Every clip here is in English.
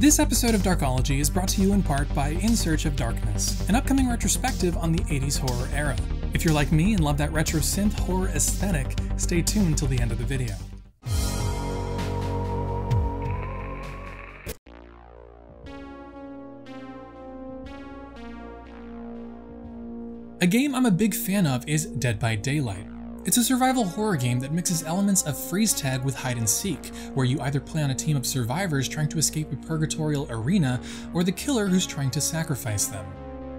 This episode of Darkology is brought to you in part by In Search of Darkness, an upcoming retrospective on the 80s horror era. If you're like me and love that retro synth horror aesthetic, stay tuned till the end of the video. A game I'm a big fan of is Dead by Daylight. It's a survival horror game that mixes elements of freeze tag with hide and seek, where you either play on a team of survivors trying to escape a purgatorial arena, or the killer who's trying to sacrifice them.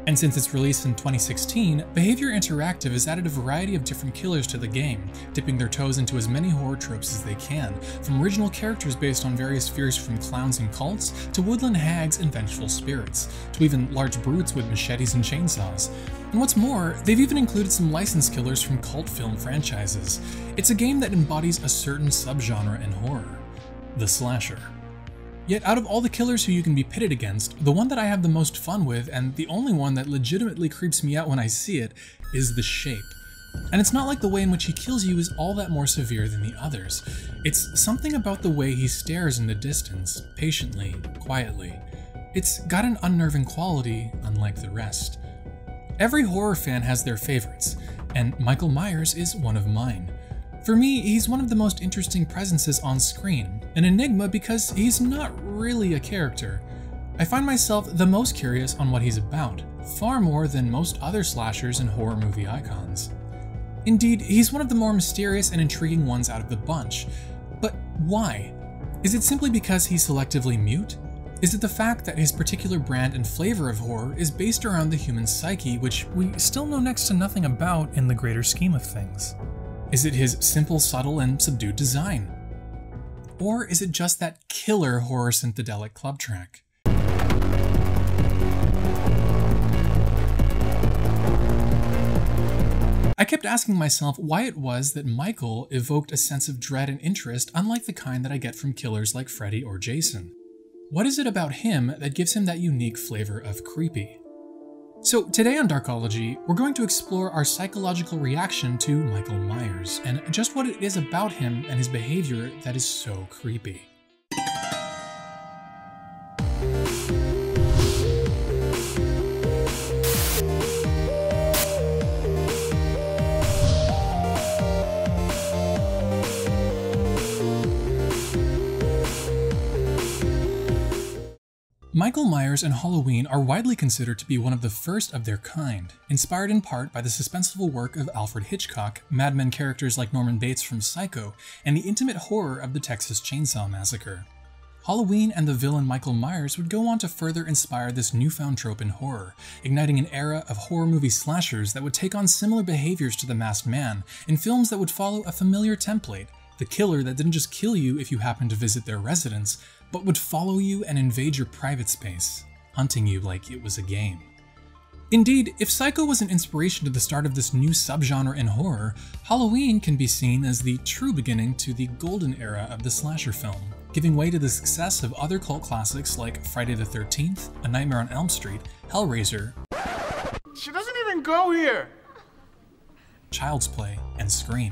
And since its release in 2016, Behaviour Interactive has added a variety of different killers to the game, dipping their toes into as many horror tropes as they can, from original characters based on various fears from clowns and cults, to woodland hags and vengeful spirits, to even large brutes with machetes and chainsaws. And what's more, they've even included some licensed killers from cult film franchises. It's a game that embodies a certain subgenre in horror the slasher. Yet out of all the killers who you can be pitted against, the one that I have the most fun with, and the only one that legitimately creeps me out when I see it, is the Shape. And it's not like the way in which he kills you is all that more severe than the others. It's something about the way he stares in the distance, patiently, quietly. It's got an unnerving quality, unlike the rest. Every horror fan has their favorites, and Michael Myers is one of mine. For me, he's one of the most interesting presences on screen, an enigma because he's not really a character. I find myself the most curious on what he's about, far more than most other slashers and horror movie icons. Indeed, he's one of the more mysterious and intriguing ones out of the bunch. But why? Is it simply because he's selectively mute? Is it the fact that his particular brand and flavor of horror is based around the human psyche, which we still know next to nothing about in the greater scheme of things? Is it his simple, subtle, and subdued design? Or is it just that killer horror synthedelic club track? I kept asking myself why it was that Michael evoked a sense of dread and interest unlike the kind that I get from killers like Freddy or Jason. What is it about him that gives him that unique flavor of creepy? So today on Darkology, we're going to explore our psychological reaction to Michael Myers, and just what it is about him and his behavior that is so creepy. Michael Myers and Halloween are widely considered to be one of the first of their kind, inspired in part by the suspenseful work of Alfred Hitchcock, madmen characters like Norman Bates from Psycho, and the intimate horror of the Texas Chainsaw Massacre. Halloween and the villain Michael Myers would go on to further inspire this newfound trope in horror, igniting an era of horror movie slashers that would take on similar behaviors to the masked man in films that would follow a familiar template, the killer that didn't just kill you if you happened to visit their residence, but would follow you and invade your private space, hunting you like it was a game. Indeed, if Psycho was an inspiration to the start of this new subgenre in horror, Halloween can be seen as the true beginning to the golden era of the slasher film, giving way to the success of other cult classics like Friday the 13th, A Nightmare on Elm Street, Hellraiser, She doesn't even go here! Child's Play, and Scream.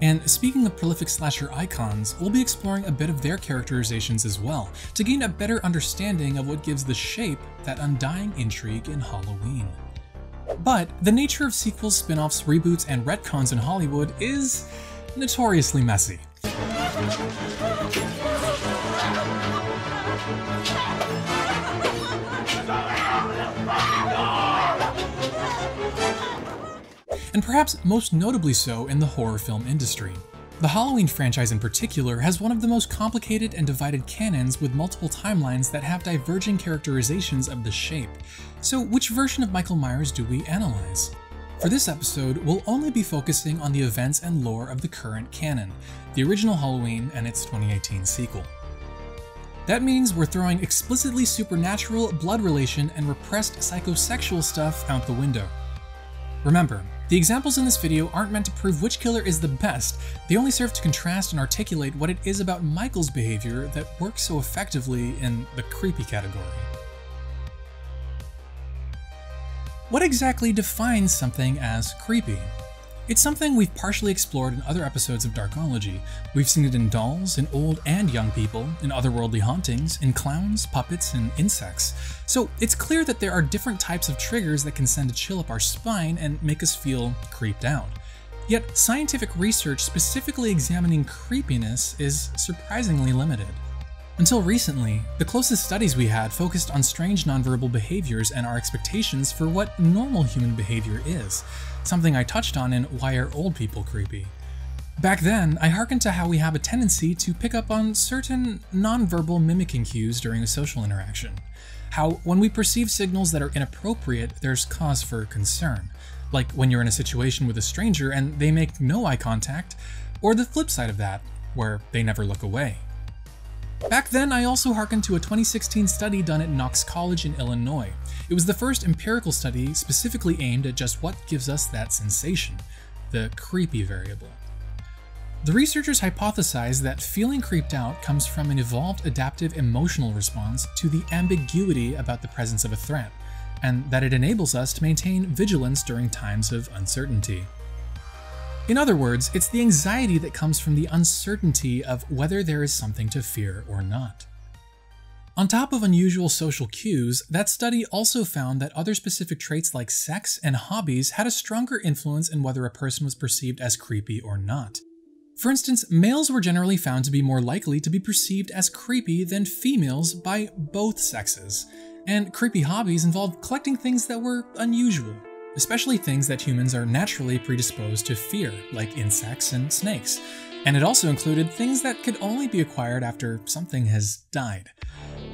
And speaking of prolific slasher icons, we'll be exploring a bit of their characterizations as well, to gain a better understanding of what gives the shape that undying intrigue in Halloween. But the nature of sequels, spin offs, reboots, and retcons in Hollywood is notoriously messy. and perhaps most notably so in the horror film industry. The Halloween franchise in particular has one of the most complicated and divided canons with multiple timelines that have diverging characterizations of the shape. So which version of Michael Myers do we analyze? For this episode, we'll only be focusing on the events and lore of the current canon, the original Halloween and its 2018 sequel. That means we're throwing explicitly supernatural, blood relation, and repressed psychosexual stuff out the window. Remember, the examples in this video aren't meant to prove which killer is the best, they only serve to contrast and articulate what it is about Michael's behavior that works so effectively in the creepy category. What exactly defines something as creepy? It's something we've partially explored in other episodes of Darkology. We've seen it in dolls, in old and young people, in otherworldly hauntings, in clowns, puppets, and insects. So it's clear that there are different types of triggers that can send a chill up our spine and make us feel creeped out. Yet scientific research specifically examining creepiness is surprisingly limited. Until recently, the closest studies we had focused on strange nonverbal behaviors and our expectations for what normal human behavior is, something I touched on in Why Are Old People Creepy? Back then, I hearkened to how we have a tendency to pick up on certain nonverbal mimicking cues during a social interaction. How, when we perceive signals that are inappropriate, there's cause for concern, like when you're in a situation with a stranger and they make no eye contact, or the flip side of that, where they never look away. Back then, I also hearkened to a 2016 study done at Knox College in Illinois. It was the first empirical study specifically aimed at just what gives us that sensation, the creepy variable. The researchers hypothesized that feeling creeped out comes from an evolved adaptive emotional response to the ambiguity about the presence of a threat, and that it enables us to maintain vigilance during times of uncertainty. In other words, it's the anxiety that comes from the uncertainty of whether there is something to fear or not. On top of unusual social cues, that study also found that other specific traits like sex and hobbies had a stronger influence in whether a person was perceived as creepy or not. For instance, males were generally found to be more likely to be perceived as creepy than females by both sexes, and creepy hobbies involved collecting things that were unusual, especially things that humans are naturally predisposed to fear, like insects and snakes. And it also included things that could only be acquired after something has died.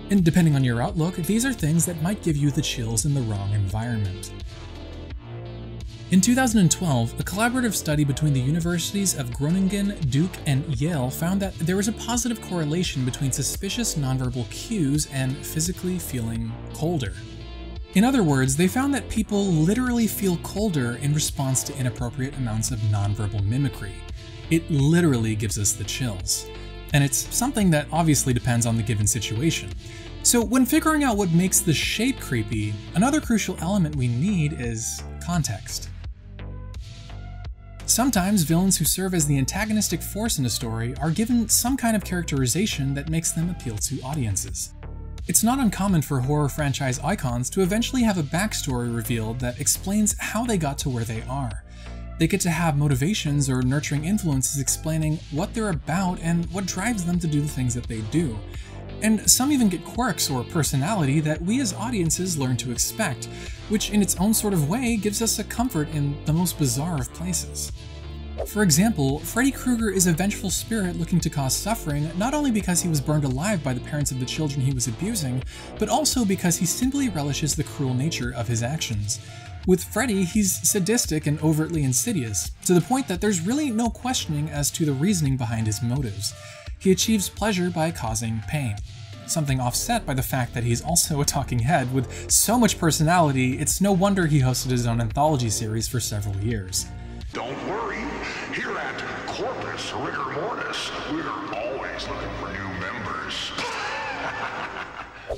And depending on your outlook, these are things that might give you the chills in the wrong environment. In 2012, a collaborative study between the universities of Groningen, Duke, and Yale found that there was a positive correlation between suspicious nonverbal cues and physically feeling colder. In other words, they found that people literally feel colder in response to inappropriate amounts of nonverbal mimicry. It literally gives us the chills. And it's something that obviously depends on the given situation. So when figuring out what makes the shape creepy, another crucial element we need is context. Sometimes villains who serve as the antagonistic force in a story are given some kind of characterization that makes them appeal to audiences. It's not uncommon for horror franchise icons to eventually have a backstory revealed that explains how they got to where they are. They get to have motivations or nurturing influences explaining what they're about and what drives them to do the things that they do. And some even get quirks or personality that we as audiences learn to expect, which in its own sort of way gives us a comfort in the most bizarre of places. For example, Freddy Krueger is a vengeful spirit looking to cause suffering not only because he was burned alive by the parents of the children he was abusing, but also because he simply relishes the cruel nature of his actions. With Freddy, he's sadistic and overtly insidious, to the point that there's really no questioning as to the reasoning behind his motives. He achieves pleasure by causing pain. Something offset by the fact that he's also a talking head with so much personality, it's no wonder he hosted his own anthology series for several years. Don't worry. Rigor Mortis, we're always looking for new members.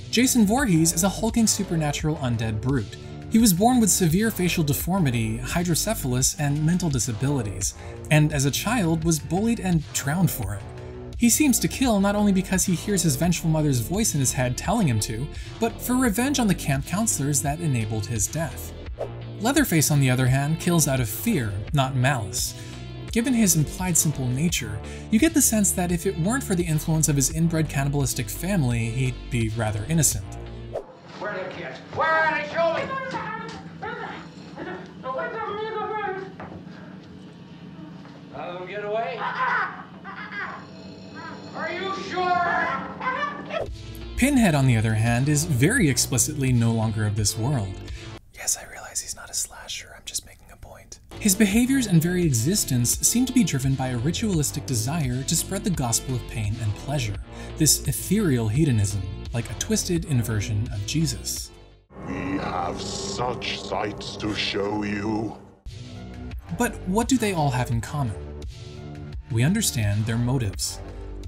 Jason Voorhees is a hulking supernatural undead brute. He was born with severe facial deformity, hydrocephalus, and mental disabilities, and as a child was bullied and drowned for it. He seems to kill not only because he hears his vengeful mother's voice in his head telling him to, but for revenge on the camp counselors that enabled his death. Leatherface, on the other hand, kills out of fear, not malice. Given his implied simple nature, you get the sense that if it weren't for the influence of his inbred cannibalistic family, he'd be rather innocent. Where are the kids? Where are they? Show me! Of them get away? Are you sure? Pinhead, on the other hand, is very explicitly no longer of this world. Yes, I realize he's not a slasher, I'm just making a point. His behaviors and very existence seem to be driven by a ritualistic desire to spread the gospel of pain and pleasure, this ethereal hedonism, like a twisted inversion of Jesus. We have such sights to show you. But what do they all have in common? We understand their motives.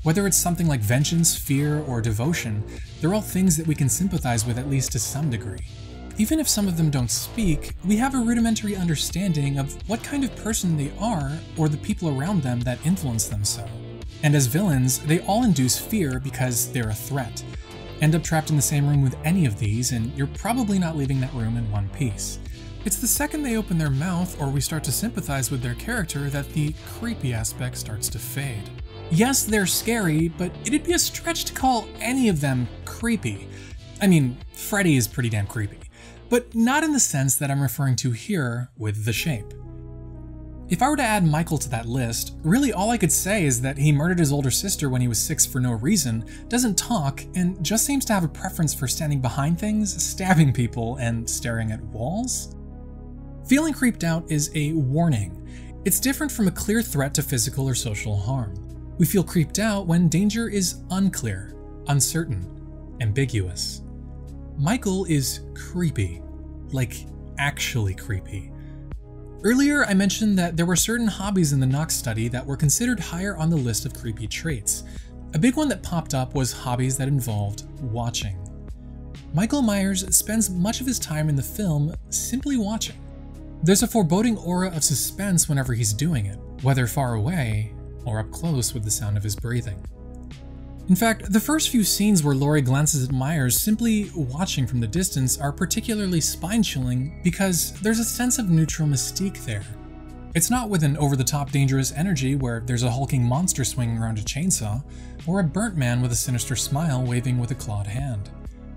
Whether it's something like vengeance, fear, or devotion, they're all things that we can sympathize with at least to some degree. Even if some of them don't speak, we have a rudimentary understanding of what kind of person they are or the people around them that influence them so. And as villains, they all induce fear because they're a threat. End up trapped in the same room with any of these, and you're probably not leaving that room in one piece. It's the second they open their mouth or we start to sympathize with their character that the creepy aspect starts to fade. Yes, they're scary, but it'd be a stretch to call any of them creepy. I mean, Freddy is pretty damn creepy, but not in the sense that I'm referring to here with The Shape. If I were to add Michael to that list, really all I could say is that he murdered his older sister when he was six for no reason, doesn't talk, and just seems to have a preference for standing behind things, stabbing people, and staring at walls? Feeling creeped out is a warning. It's different from a clear threat to physical or social harm. We feel creeped out when danger is unclear, uncertain, ambiguous. Michael is creepy. Like, actually creepy. Earlier, I mentioned that there were certain hobbies in the Knox study that were considered higher on the list of creepy traits. A big one that popped up was hobbies that involved watching. Michael Myers spends much of his time in the film simply watching. There's a foreboding aura of suspense whenever he's doing it, whether far away or up close with the sound of his breathing. In fact, the first few scenes where Laurie glances at Myers simply watching from the distance are particularly spine chilling because there's a sense of neutral mystique there. It's not with an over the top dangerous energy where there's a hulking monster swinging around a chainsaw, or a burnt man with a sinister smile waving with a clawed hand.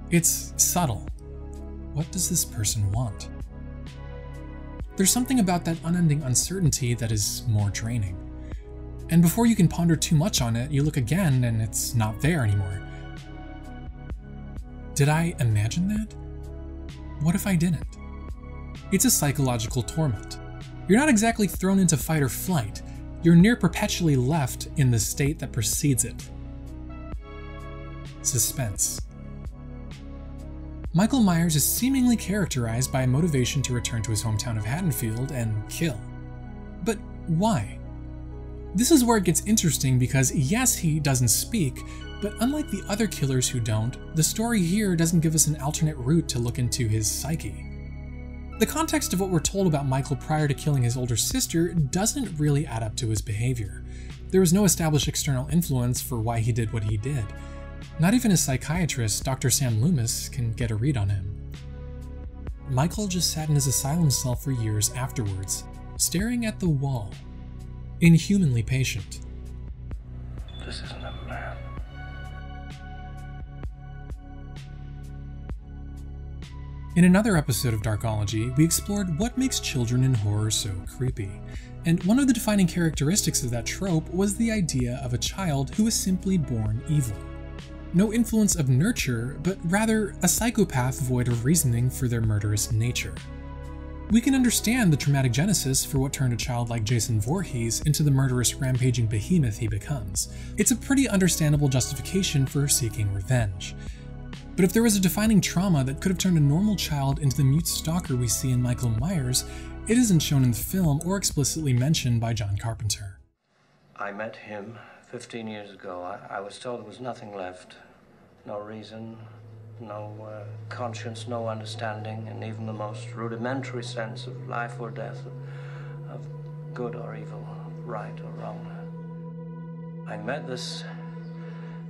It's subtle. What does this person want? There's something about that unending uncertainty that is more draining. And before you can ponder too much on it, you look again and it's not there anymore. Did I imagine that? What if I didn't? It's a psychological torment. You're not exactly thrown into fight or flight, you're near perpetually left in the state that precedes it. Suspense. Michael Myers is seemingly characterized by a motivation to return to his hometown of Haddonfield and kill. But why? This is where it gets interesting because yes, he doesn't speak, but unlike the other killers who don't, the story here doesn't give us an alternate route to look into his psyche. The context of what we're told about Michael prior to killing his older sister doesn't really add up to his behavior. There was no established external influence for why he did what he did. Not even a psychiatrist, Dr. Sam Loomis, can get a read on him. Michael just sat in his asylum cell for years afterwards, staring at the wall, inhumanly patient. This isn't a man. In another episode of Darkology, we explored what makes children in horror so creepy. And one of the defining characteristics of that trope was the idea of a child who was simply born evil. No influence of nurture, but rather a psychopath void of reasoning for their murderous nature. We can understand the traumatic genesis for what turned a child like Jason Voorhees into the murderous rampaging behemoth he becomes. It's a pretty understandable justification for seeking revenge. But if there was a defining trauma that could have turned a normal child into the mute stalker we see in Michael Myers, it isn't shown in the film or explicitly mentioned by John Carpenter. I met him 15 years ago. I, I was told there was nothing left. No reason, no uh, conscience, no understanding, and even the most rudimentary sense of life or death, of, good or evil, right or wrong. I met this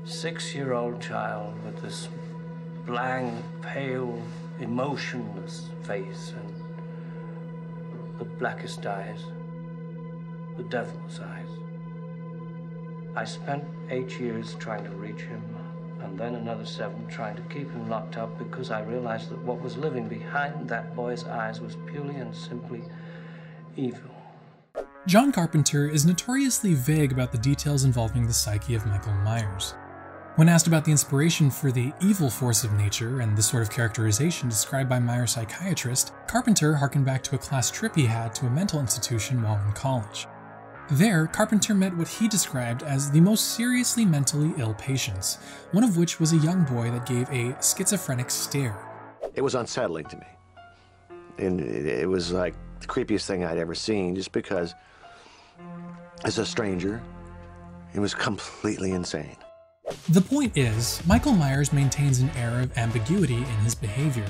six year old child with this blank, pale, emotionless face and the blackest eyes, the devil's eyes. I spent eight years trying to reach him and then another seven trying to keep him locked up because I realized that what was living behind that boy's eyes was purely and simply evil. John Carpenter is notoriously vague about the details involving the psyche of Michael Myers. When asked about the inspiration for the evil force of nature and the sort of characterization described by Myers' psychiatrist, Carpenter harkened back to a class trip he had to a mental institution while in college. There, Carpenter met what he described as the most seriously mentally ill patients, one of which was a young boy that gave a schizophrenic stare. It was unsettling to me. And it was like the creepiest thing I'd ever seen just because, as a stranger, it was completely insane. The point is, Michael Myers maintains an air of ambiguity in his behavior,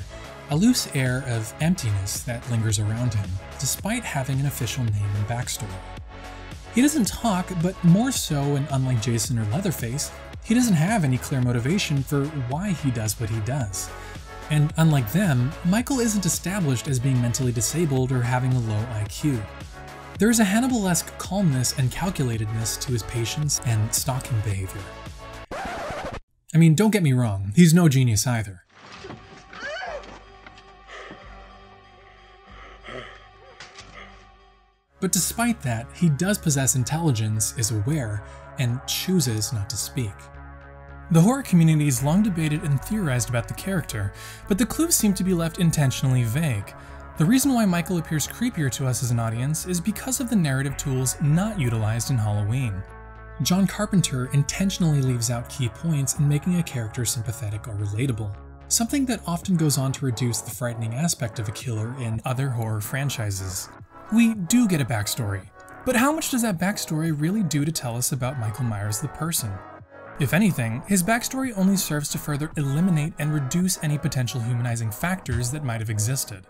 a loose air of emptiness that lingers around him, despite having an official name and backstory. He doesn't talk, but more so, and unlike Jason or Leatherface, he doesn't have any clear motivation for why he does what he does. And unlike them, Michael isn't established as being mentally disabled or having a low IQ. There is a Hannibal esque calmness and calculatedness to his patience and stalking behavior. I mean, don't get me wrong, he's no genius either. But despite that, he does possess intelligence, is aware, and chooses not to speak. The horror community has long debated and theorized about the character, but the clues seem to be left intentionally vague. The reason why Michael appears creepier to us as an audience is because of the narrative tools not utilized in Halloween. John Carpenter intentionally leaves out key points in making a character sympathetic or relatable, something that often goes on to reduce the frightening aspect of a killer in other horror franchises. We do get a backstory, but how much does that backstory really do to tell us about Michael Myers the person? If anything, his backstory only serves to further eliminate and reduce any potential humanizing factors that might have existed.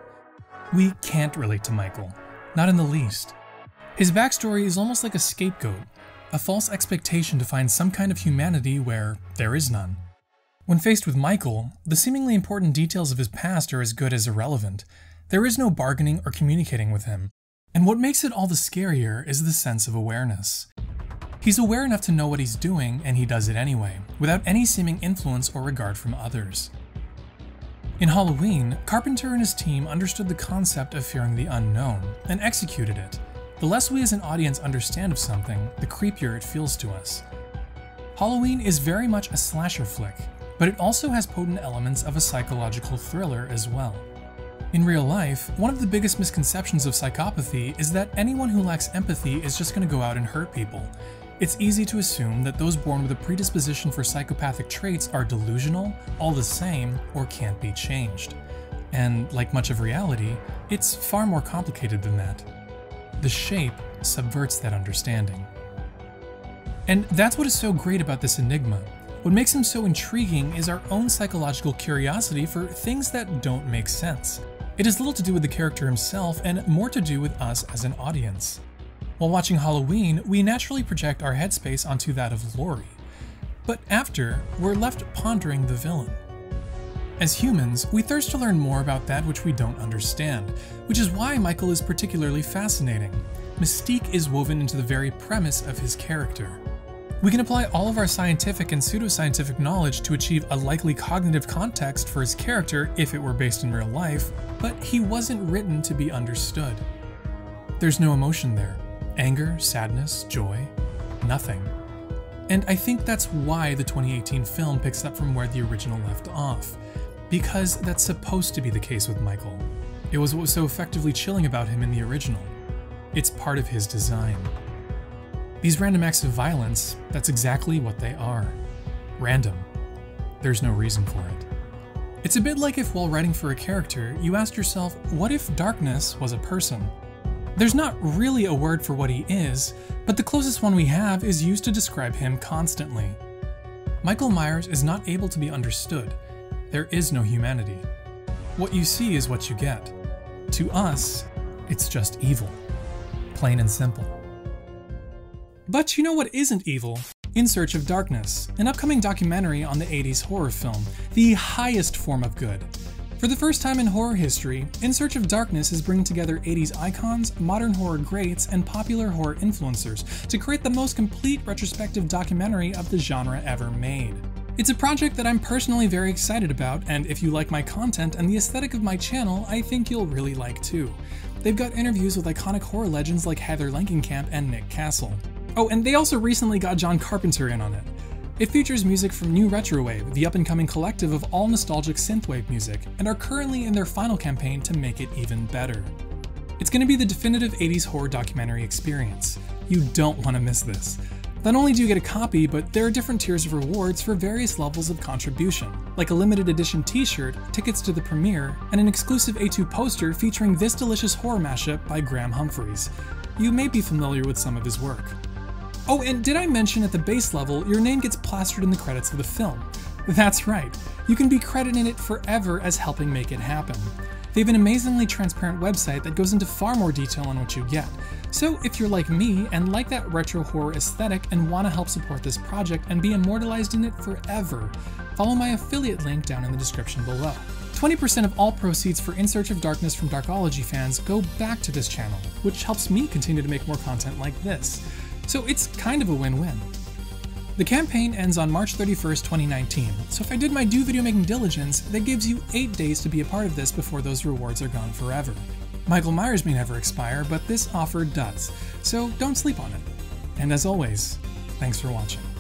We can't relate to Michael, not in the least. His backstory is almost like a scapegoat, a false expectation to find some kind of humanity where there is none. When faced with Michael, the seemingly important details of his past are as good as irrelevant. There is no bargaining or communicating with him, and what makes it all the scarier is the sense of awareness. He's aware enough to know what he's doing, and he does it anyway, without any seeming influence or regard from others. In Halloween, Carpenter and his team understood the concept of fearing the unknown and executed it. The less we as an audience understand of something, the creepier it feels to us. Halloween is very much a slasher flick, but it also has potent elements of a psychological thriller as well. In real life, one of the biggest misconceptions of psychopathy is that anyone who lacks empathy is just going to go out and hurt people. It's easy to assume that those born with a predisposition for psychopathic traits are delusional, all the same, or can't be changed. And like much of reality, it's far more complicated than that. The shape subverts that understanding. And that's what is so great about this enigma. What makes him so intriguing is our own psychological curiosity for things that don't make sense. It has little to do with the character himself and more to do with us as an audience. While watching Halloween, we naturally project our headspace onto that of Laurie. But after, we're left pondering the villain. As humans, we thirst to learn more about that which we don't understand, which is why Michael is particularly fascinating. Mystique is woven into the very premise of his character. We can apply all of our scientific and pseudoscientific knowledge to achieve a likely cognitive context for his character if it were based in real life, but he wasn't written to be understood. There's no emotion there anger, sadness, joy, nothing. And I think that's why the 2018 film picks up from where the original left off, because that's supposed to be the case with Michael. It was what was so effectively chilling about him in the original. It's part of his design. These random acts of violence, that's exactly what they are. Random. There's no reason for it. It's a bit like if while writing for a character, you asked yourself, what if darkness was a person? There's not really a word for what he is, but the closest one we have is used to describe him constantly. Michael Myers is not able to be understood. There is no humanity. What you see is what you get. To us, it's just evil. Plain and simple. But you know what isn't evil? In Search of Darkness, an upcoming documentary on the 80s horror film, the highest form of good. For the first time in horror history, In Search of Darkness is bringing together 80s icons, modern horror greats, and popular horror influencers to create the most complete retrospective documentary of the genre ever made. It's a project that I'm personally very excited about, and if you like my content and the aesthetic of my channel, I think you'll really like too. They've got interviews with iconic horror legends like Heather Langenkamp and Nick Castle. Oh, and they also recently got John Carpenter in on it. It features music from New Retrowave, the up and coming collective of all nostalgic synthwave music, and are currently in their final campaign to make it even better. It's going to be the definitive 80s horror documentary experience. You don't want to miss this. Not only do you get a copy, but there are different tiers of rewards for various levels of contribution, like a limited edition t shirt, tickets to the premiere, and an exclusive A2 poster featuring this delicious horror mashup by Graham Humphreys. You may be familiar with some of his work. Oh, and did I mention at the base level, your name gets plastered in the credits of the film? That's right, you can be credited in it forever as helping make it happen. They have an amazingly transparent website that goes into far more detail on what you get. So if you're like me and like that retro horror aesthetic and want to help support this project and be immortalized in it forever, follow my affiliate link down in the description below. 20% of all proceeds for In Search of Darkness from Darkology fans go back to this channel, which helps me continue to make more content like this. So it's kind of a win-win. The campaign ends on March 31st, 2019, so if I did my due video making diligence, that gives you 8 days to be a part of this before those rewards are gone forever. Michael Myers may never expire, but this offer does, so don't sleep on it. And as always, thanks for watching.